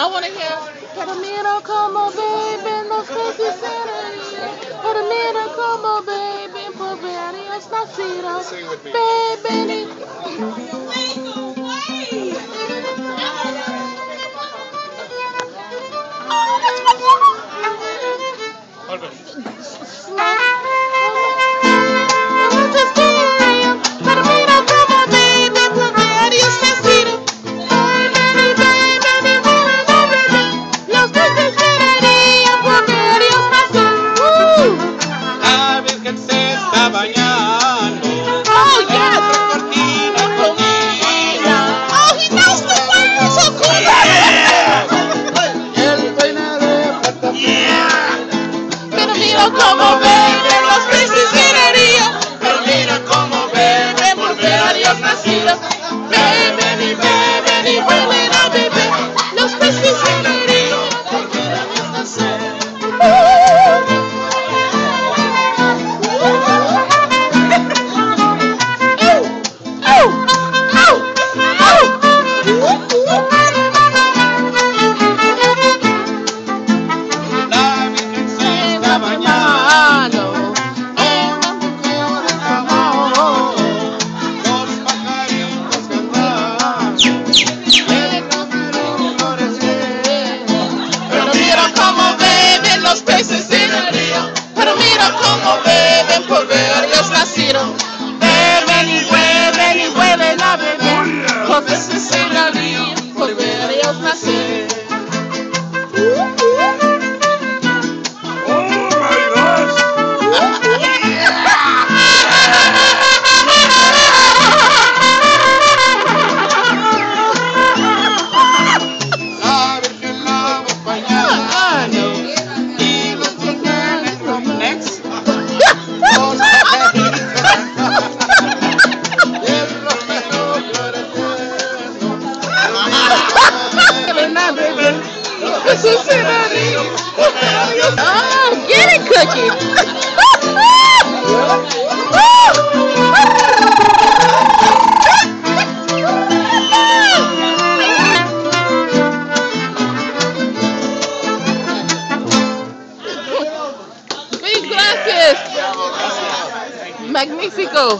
I want to hear Catamino, come on, baby, no fancy Saturday. Catamino, come on, baby, Bavarian Snacito. Sing with me. Baby. Hold on. come on, Oh, get it, Cookie. Magnifico.